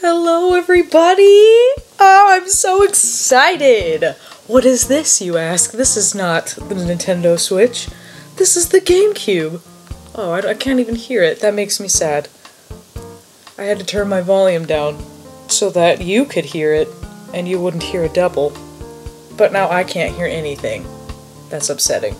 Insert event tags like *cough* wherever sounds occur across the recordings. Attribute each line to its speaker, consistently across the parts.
Speaker 1: Hello, everybody! Oh, I'm so excited! What is this, you ask? This is not the Nintendo Switch. This is the GameCube. Oh, I, I can't even hear it. That makes me sad. I had to turn my volume down so that you could hear it and you wouldn't hear a double. But now I can't hear anything. That's upsetting.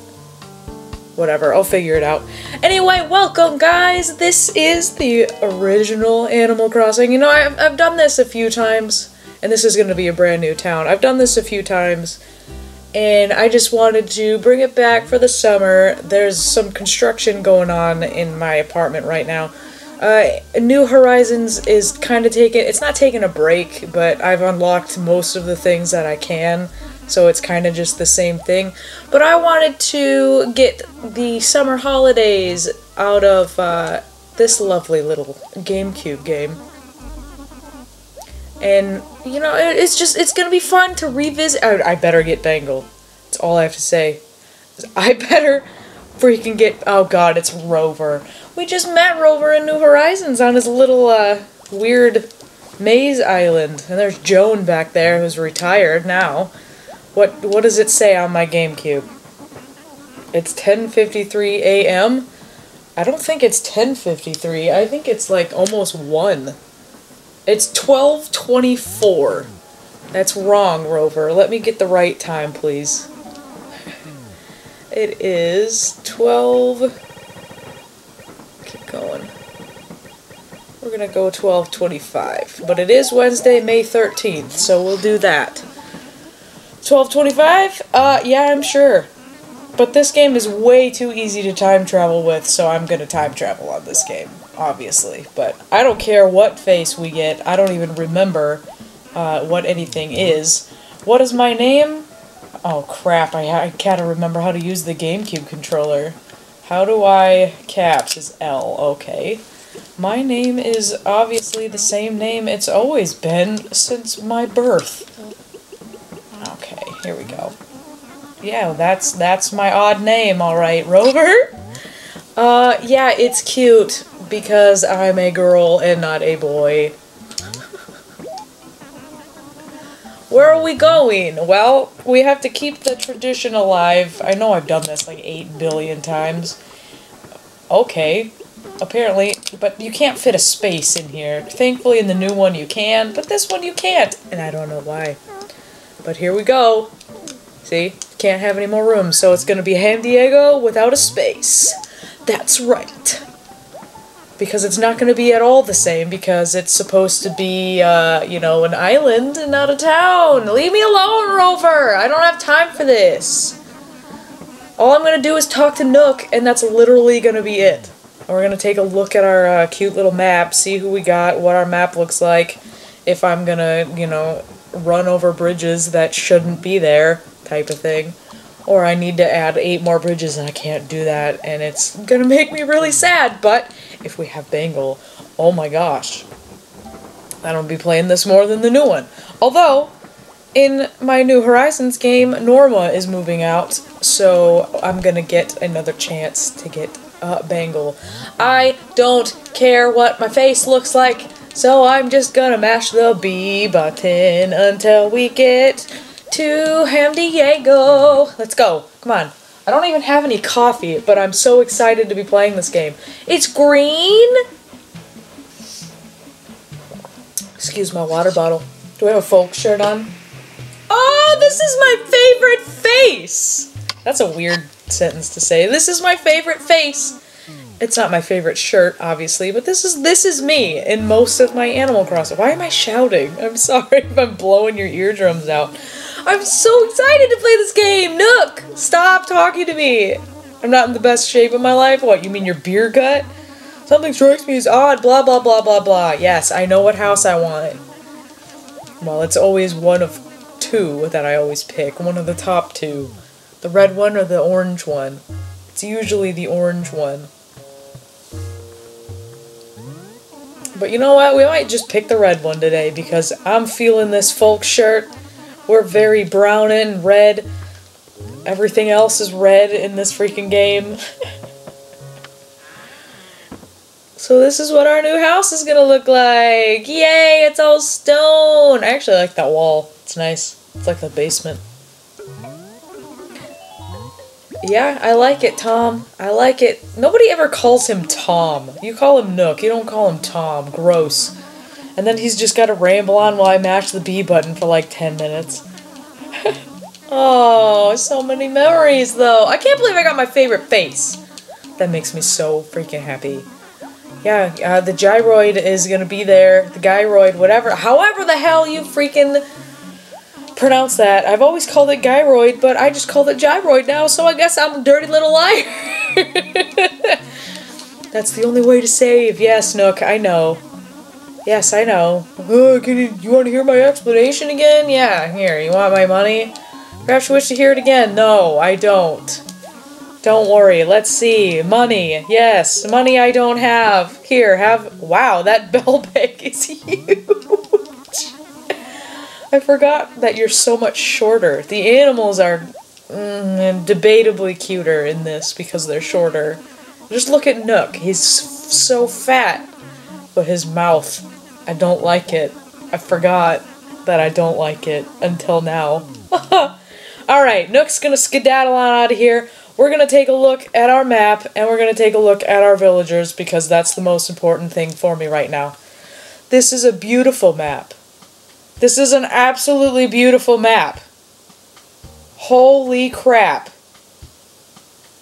Speaker 1: Whatever, I'll figure it out. Anyway, welcome guys! This is the original Animal Crossing. You know, I've, I've done this a few times, and this is going to be a brand new town. I've done this a few times, and I just wanted to bring it back for the summer. There's some construction going on in my apartment right now. Uh, New Horizons is kind of taking, it's not taking a break, but I've unlocked most of the things that I can so it's kind of just the same thing. But I wanted to get the summer holidays out of uh, this lovely little GameCube game. And, you know, it's just, it's gonna be fun to revisit. I, I better get Bangle. That's all I have to say. *laughs* I better freaking get, oh god, it's Rover. We just met Rover in New Horizons on his little, uh, weird maze island. And there's Joan back there who's retired now. What what does it say on my GameCube? It's 10:53 a.m. I don't think it's 10:53. I think it's like almost 1. It's 12:24. That's wrong, Rover. Let me get the right time, please. It is 12 Keep going. We're going to go 12:25, but it is Wednesday, May 13th, so we'll do that. 1225? Uh, yeah, I'm sure. But this game is way too easy to time travel with, so I'm gonna time travel on this game, obviously. But I don't care what face we get, I don't even remember uh, what anything is. What is my name? Oh crap, I, I gotta remember how to use the GameCube controller. How do I... caps is L, okay. My name is obviously the same name it's always been since my birth. Here we go. Yeah, that's that's my odd name, alright, Rover? Uh, yeah, it's cute because I'm a girl and not a boy. Where are we going? Well, we have to keep the tradition alive. I know I've done this like 8 billion times. Okay, apparently, but you can't fit a space in here. Thankfully in the new one you can, but this one you can't, and I don't know why. But here we go. See? Can't have any more room, so it's gonna be Ham Diego without a space. That's right. Because it's not gonna be at all the same, because it's supposed to be, uh, you know, an island and not a town. Leave me alone, Rover! I don't have time for this. All I'm gonna do is talk to Nook, and that's literally gonna be it. And we're gonna take a look at our uh, cute little map, see who we got, what our map looks like, if I'm gonna, you know, run over bridges that shouldn't be there type of thing. Or I need to add eight more bridges and I can't do that and it's gonna make me really sad, but if we have Bangle, oh my gosh. I don't be playing this more than the new one. Although, in my New Horizons game, Norma is moving out, so I'm gonna get another chance to get uh, Bangle. I don't care what my face looks like. So I'm just gonna mash the B button until we get to Ham Diego. Let's go. Come on. I don't even have any coffee, but I'm so excited to be playing this game. It's green! Excuse my water bottle. Do I have a folk shirt on? Oh, this is my favorite face! That's a weird sentence to say. This is my favorite face it's not my favorite shirt, obviously, but this is this is me in most of my Animal Crossing. Why am I shouting? I'm *laughs* sorry if I'm blowing your eardrums out. I'm so excited to play this game! Nook! Stop talking to me! I'm not in the best shape of my life? What, you mean your beer gut? Something strikes me as odd, blah blah blah blah blah. Yes, I know what house I want. Well, it's always one of two that I always pick. One of the top two. The red one or the orange one. It's usually the orange one. But you know what? We might just pick the red one today because I'm feeling this folk shirt. We're very brown and red. Everything else is red in this freaking game. *laughs* so this is what our new house is gonna look like. Yay, it's all stone. I actually like that wall. It's nice. It's like the basement. Yeah, I like it, Tom. I like it. Nobody ever calls him Tom. You call him Nook. You don't call him Tom. Gross. And then he's just got to ramble on while I mash the B button for like 10 minutes. *laughs* oh, so many memories, though. I can't believe I got my favorite face. That makes me so freaking happy. Yeah, uh, the gyroid is gonna be there. The gyroid, whatever. However the hell you freaking pronounce that. I've always called it gyroid, but I just called it gyroid now, so I guess I'm a dirty little liar. *laughs* That's the only way to save. Yes, Nook, I know. Yes, I know. Oh, you, you want to hear my explanation again? Yeah, here. You want my money? Perhaps you wish to hear it again. No, I don't. Don't worry. Let's see. Money. Yes, money I don't have. Here, have... Wow, that *laughs* bell bag is huge. I forgot that you're so much shorter. The animals are mm, debatably cuter in this because they're shorter. Just look at Nook. He's so fat. But his mouth, I don't like it. I forgot that I don't like it until now. *laughs* Alright, Nook's gonna skedaddle on out of here. We're gonna take a look at our map and we're gonna take a look at our villagers because that's the most important thing for me right now. This is a beautiful map. This is an absolutely beautiful map. Holy crap.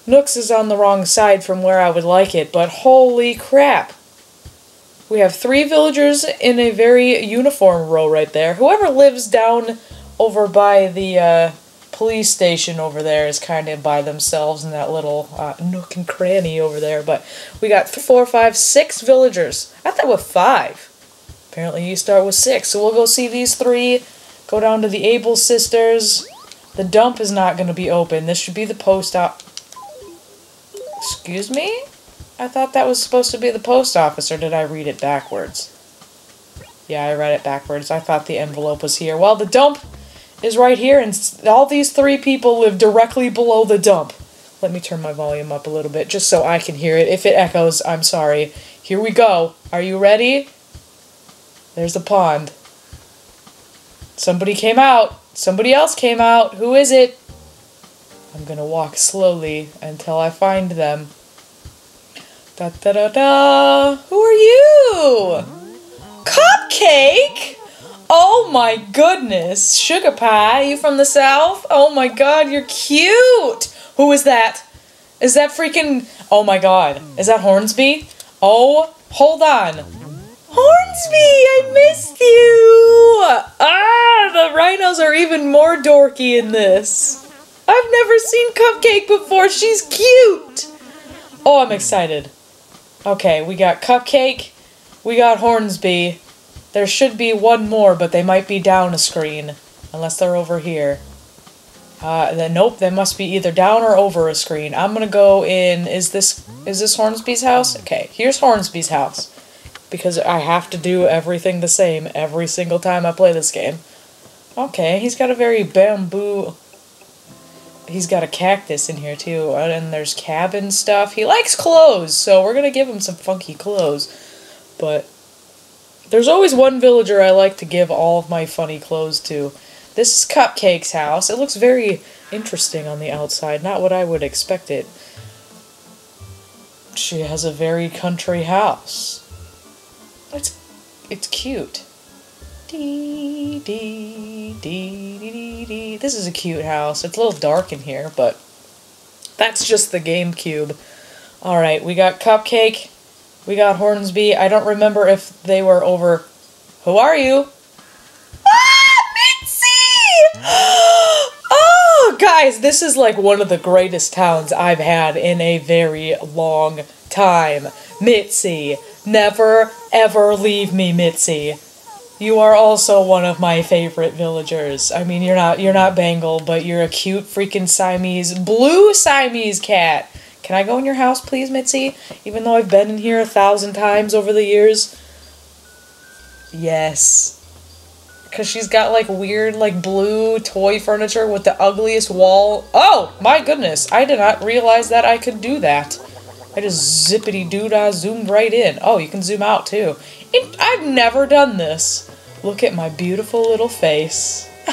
Speaker 1: Nooks is on the wrong side from where I would like it, but holy crap. We have three villagers in a very uniform row right there. Whoever lives down over by the uh, police station over there is kind of by themselves in that little uh, nook and cranny over there. But we got four, five, six villagers. I thought with five. Apparently you start with six. So we'll go see these three. Go down to the Able sisters. The dump is not going to be open. This should be the post op... Excuse me? I thought that was supposed to be the post office, or did I read it backwards? Yeah, I read it backwards. I thought the envelope was here. Well, the dump is right here, and all these three people live directly below the dump. Let me turn my volume up a little bit, just so I can hear it. If it echoes, I'm sorry. Here we go. Are you ready? There's the pond. Somebody came out. Somebody else came out. Who is it? I'm gonna walk slowly until I find them. Da da da da. Who are you? Cupcake? Oh my goodness. Sugar pie, you from the south? Oh my god, you're cute. Who is that? Is that freaking. Oh my god. Is that Hornsby? Oh, hold on. Hornsby, I missed you! Ah, the rhinos are even more dorky in this. I've never seen Cupcake before. She's cute. Oh, I'm excited. Okay, we got Cupcake. We got Hornsby. There should be one more, but they might be down a screen. Unless they're over here. Uh, then nope, they must be either down or over a screen. I'm gonna go in, is this, is this Hornsby's house? Okay, here's Hornsby's house because I have to do everything the same every single time I play this game. Okay, he's got a very bamboo... He's got a cactus in here too, and there's cabin stuff. He likes clothes, so we're gonna give him some funky clothes. But there's always one villager I like to give all of my funny clothes to. This is Cupcake's house. It looks very interesting on the outside, not what I would expect it. She has a very country house. It's it's cute. Dee, dee, dee, dee, dee. This is a cute house. It's a little dark in here, but that's just the GameCube. Alright, we got Cupcake. We got Hornsby. I don't remember if they were over... Who are you? Ah! Mitzi! *gasps* oh, guys, this is like one of the greatest towns I've had in a very long time. Mitzi. Never, ever leave me, Mitzi. You are also one of my favorite villagers. I mean, you're not you're not Bangle, but you're a cute freaking Siamese blue Siamese cat. Can I go in your house, please, Mitzi? Even though I've been in here a thousand times over the years. Yes. because she's got like weird like blue toy furniture with the ugliest wall. Oh my goodness! I did not realize that I could do that. I just zippity doo dah zoomed right in. Oh, you can zoom out too. It, I've never done this. Look at my beautiful little face. *laughs*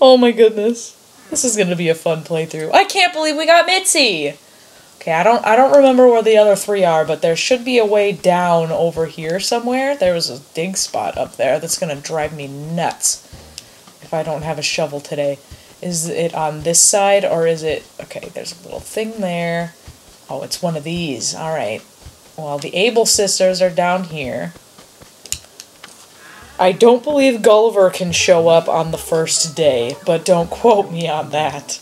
Speaker 1: oh my goodness. This is gonna be a fun playthrough. I can't believe we got Mitzi! Okay, I don't I don't remember where the other three are, but there should be a way down over here somewhere. There was a dig spot up there that's gonna drive me nuts if I don't have a shovel today. Is it on this side or is it okay, there's a little thing there. Oh, it's one of these. Alright. Well, the Able sisters are down here. I don't believe Gulliver can show up on the first day, but don't quote me on that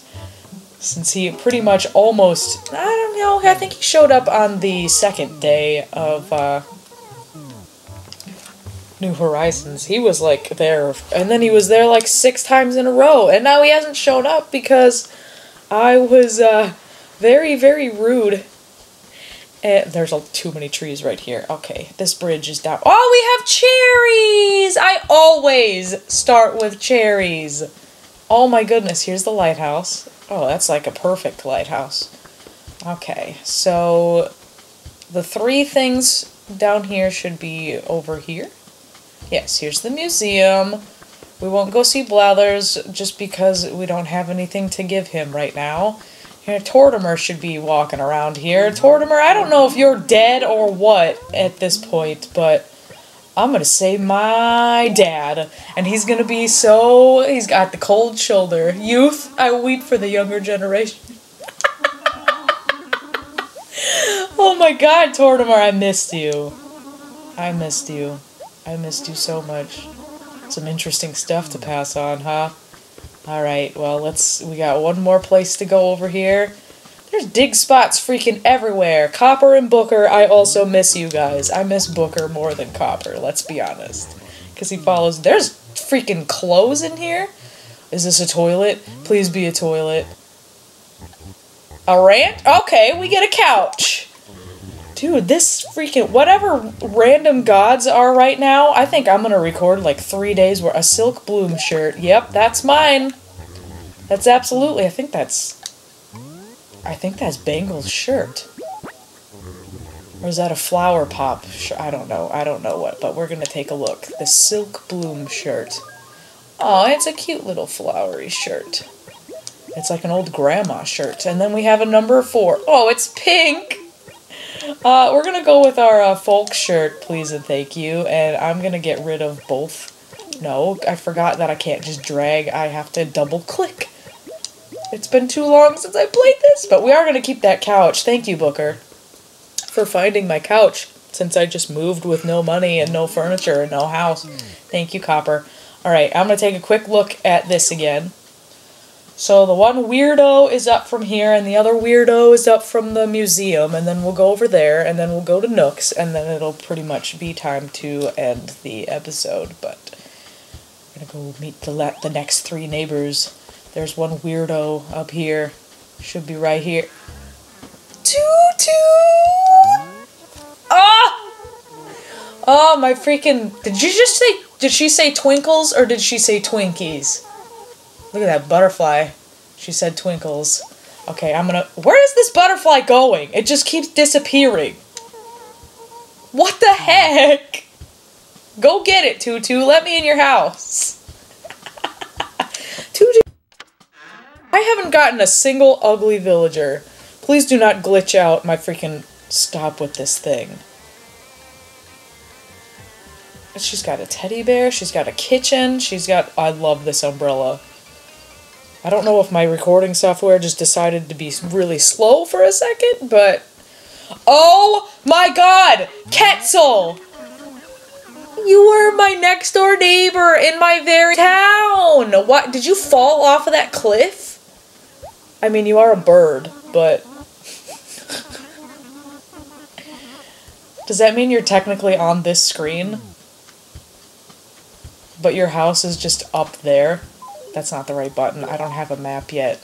Speaker 1: since he pretty much almost I don't know I think he showed up on the second day of uh, New Horizons. He was like there, and then he was there like six times in a row, and now he hasn't shown up because I was uh, very very rude. And there's a, too many trees right here. Okay, this bridge is down. Oh, we have cherries! I always start with cherries. Oh my goodness, here's the lighthouse. Oh, that's like a perfect lighthouse. Okay, so the three things down here should be over here. Yes, here's the museum. We won't go see Blathers just because we don't have anything to give him right now. Here, Tortimer should be walking around here. Tortimer, I don't know if you're dead or what at this point, but I'm gonna say my dad, and he's gonna be so. He's got the cold shoulder. Youth, I weep for the younger generation. *laughs* oh my god, Tortimer, I missed you. I missed you. I missed you so much. Some interesting stuff to pass on, huh? Alright, well, let's. We got one more place to go over here. There's dig spots freaking everywhere. Copper and Booker, I also miss you guys. I miss Booker more than Copper, let's be honest. Because he follows. There's freaking clothes in here? Is this a toilet? Please be a toilet. A rant? Okay, we get a couch. Dude, this freaking. Whatever random gods are right now, I think I'm gonna record like three days where a Silk Bloom shirt. Yep, that's mine. That's absolutely. I think that's I think that's Bangle's shirt. Or is that a flower pop? I don't know. I don't know what, but we're to take a look. The Silk Bloom shirt. Oh, it's a cute little flowery shirt. It's like an old grandma shirt. And then we have a number four. Oh, it's pink! Uh, we're to go with our uh, folk shirt, please and thank you. And I'm to get rid of both. No, I forgot that I can't just drag. I have to double click. It's been too long since I played this, but we are to keep that couch. Thank you, Booker, for finding my couch since I just moved with no money and no furniture and no house. Thank you, Copper. Alright, I'm to take a quick look at this again. So the one weirdo is up from here, and the other weirdo is up from the museum, and then we'll go over there, and then we'll go to Nook's, and then it'll pretty much be time to end the episode, but we're gonna go meet the, the next three neighbors. There's one weirdo up here. Should be right here. Tutu! Ah! Oh, my freaking... Did you just say... Did she say twinkles or did she say Twinkies? Look at that butterfly. She said twinkles. Okay, I'm gonna... Where is this butterfly going? It just keeps disappearing. What the heck? Go get it, Tutu. Let me in your house. *laughs* Tutu... I haven't gotten a single ugly villager. Please do not glitch out my freaking stop with this thing. She's got a teddy bear, she's got a kitchen, she's got... I love this umbrella. I don't know if my recording software just decided to be really slow for a second, but... Oh my god! Quetzal! You were my next door neighbor in my very town! What? Did you fall off of that cliff? I mean, you are a bird, but... *laughs* Does that mean you're technically on this screen? But your house is just up there? That's not the right button. I don't have a map yet.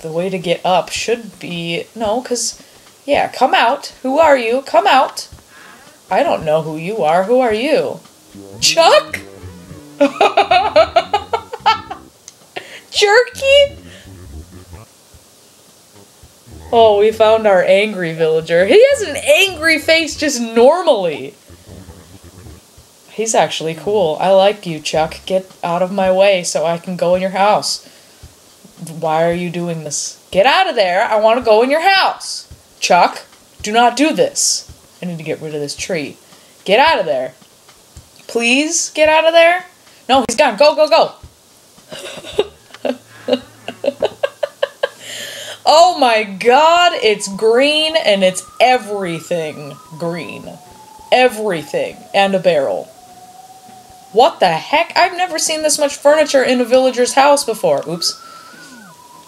Speaker 1: The way to get up should be... No, because... Yeah, come out. Who are you? Come out. I don't know who you are. Who are you? Chuck? *laughs* Jerky? Oh, we found our angry villager. He has an angry face just normally. He's actually cool. I like you, Chuck. Get out of my way so I can go in your house. Why are you doing this? Get out of there. I want to go in your house. Chuck, do not do this. I need to get rid of this tree. Get out of there. Please get out of there. No, he's gone. Go, go, go. *laughs* oh my god, it's green and it's everything green. Everything. And a barrel. What the heck? I've never seen this much furniture in a villager's house before. Oops.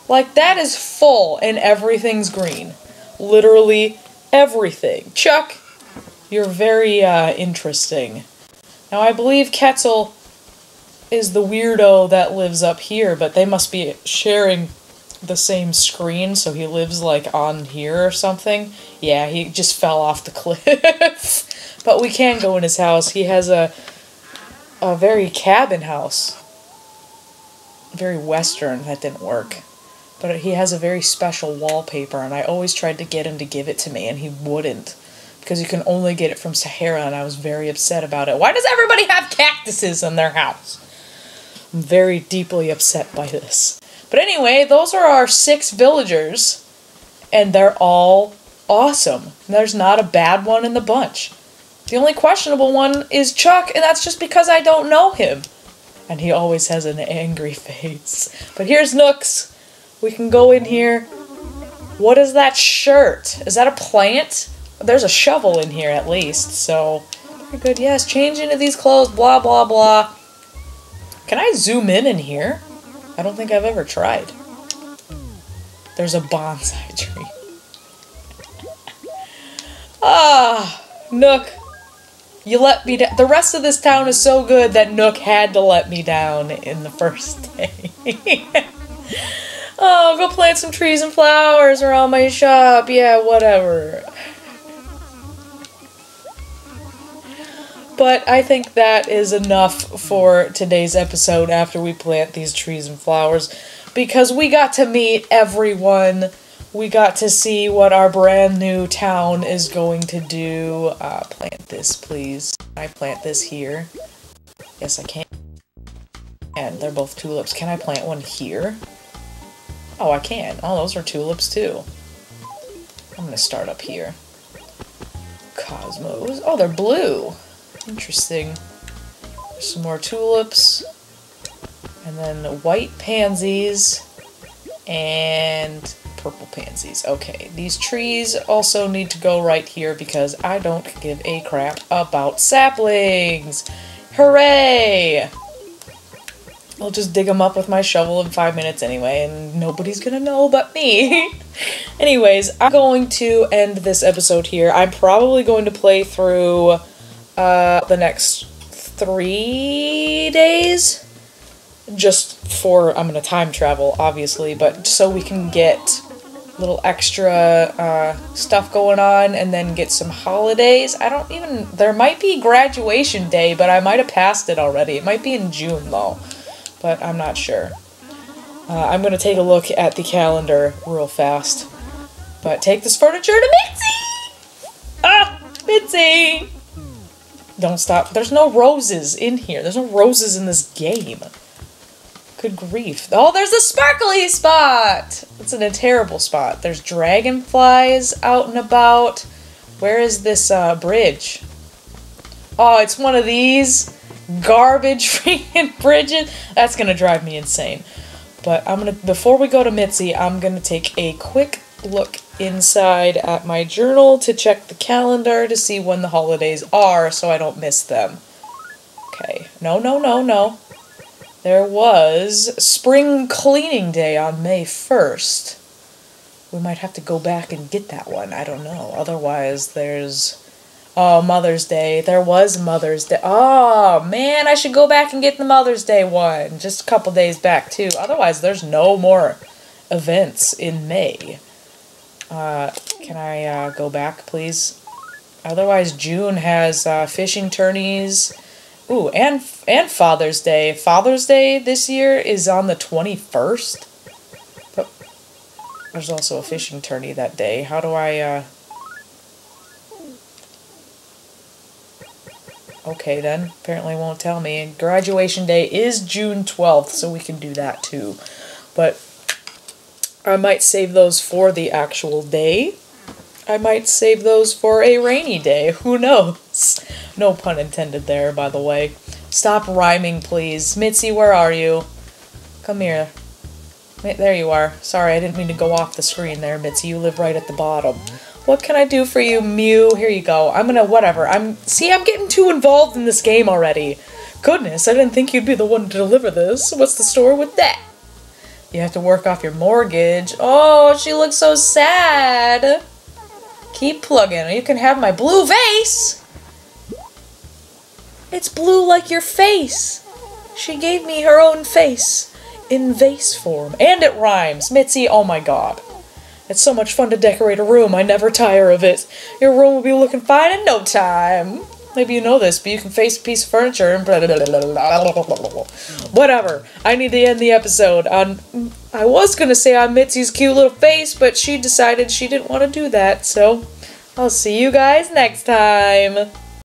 Speaker 1: Like, that is full and everything's green. Literally everything. Chuck, you're very uh, interesting. Now, I believe Quetzal is the weirdo that lives up here, but they must be sharing the same screen, so he lives like on here or something. Yeah, he just fell off the *laughs* cliff. but we can go in his house. He has a a very cabin house. Very western. That didn't work. But he has a very special wallpaper, and I always tried to get him to give it to me, and he wouldn't. Because you can only get it from Sahara, and I was very upset about it. Why does everybody have cactuses in their house? I'm very deeply upset by this. But anyway, those are our six villagers, and they're all awesome. There's not a bad one in the bunch. The only questionable one is Chuck, and that's just because I don't know him. And he always has an angry *laughs* face. But here's Nooks. We can go in here. What is that shirt? Is that a plant? There's a shovel in here at least, so very good. Yes, change into these clothes, blah, blah, blah. Can I zoom in in here? I don't think I've ever tried. There's a bonsai *laughs* tree. ah, Nook. You let me down. The rest of this town is so good that Nook had to let me down in the first *laughs* day. oh, go plant some trees and flowers around my shop. Yeah, whatever. But I think that is enough for today's episode after we plant these trees and flowers because we got to meet everyone we got to see what our brand new town is going to do. Uh, plant this, please. Can I plant this here? Yes, I can. And they're both tulips. Can I plant one here? Oh, I can. Oh, those are tulips too. I'm gonna start up here. Cosmos. Oh, they're blue. Interesting. Some more tulips. And then white pansies. And purple pansies. Okay, these trees also need to go right here because I don't give a crap about saplings. Hooray! I'll just dig them up with my shovel in five minutes anyway, and nobody's gonna know but me. *laughs* Anyways, I'm going to end this episode here. I'm probably going to play through uh, the next three days just for I'm gonna time travel obviously but so we can get little extra uh, stuff going on and then get some holidays. I don't even, there might be graduation day, but I might have passed it already. It might be in June though, but I'm not sure. Uh, I'm going to take a look at the calendar real fast. But take this furniture to Mitzi! Ah! Mitzi! Don't stop. There's no roses in here. There's no roses in this game. Good grief. Oh, there's a sparkly spot! It's in a terrible spot. There's dragonflies out and about. Where is this uh, bridge? Oh, it's one of these garbage *laughs* freaking bridges. That's gonna drive me insane. But I'm gonna, before we go to Mitzi, I'm gonna take a quick look inside at my journal to check the calendar to see when the holidays are so I don't miss them. Okay. No, no, no, no. There was Spring Cleaning Day on May 1st. We might have to go back and get that one. I don't know. Otherwise, there's. Oh, Mother's Day. There was Mother's Day. Oh, man, I should go back and get the Mother's Day one. Just a couple days back, too. Otherwise, there's no more events in May. Uh, can I uh, go back, please? Otherwise, June has uh, fishing tourneys Ooh, and and Father's Day. Father's Day this year is on the 21st. But there's also a fishing tourney that day. How do I uh Okay then, apparently won't tell me. And graduation day is June 12th, so we can do that too. But I might save those for the actual day. I might save those for a rainy day. Who knows? No pun intended there, by the way. Stop rhyming, please. Mitzi, where are you? Come here. There you are. Sorry, I didn't mean to go off the screen there, Mitzi. You live right at the bottom. What can I do for you, Mew? Here you go. I'm gonna, whatever. I'm, see, I'm getting too involved in this game already. Goodness, I didn't think you'd be the one to deliver this. What's the story with that? You have to work off your mortgage. Oh, she looks so sad. Keep plugging. You can have my blue vase. It's blue like your face. She gave me her own face in vase form. And it rhymes. Mitzi, oh my god. It's so much fun to decorate a room. I never tire of it. Your room will be looking fine in no time. Maybe you know this, but you can face a piece of furniture and blah, blah, blah, whatever. I need to end the episode on. I was gonna say on Mitzi's cute little face, but she decided she didn't want to do that. So I'll see you guys next time.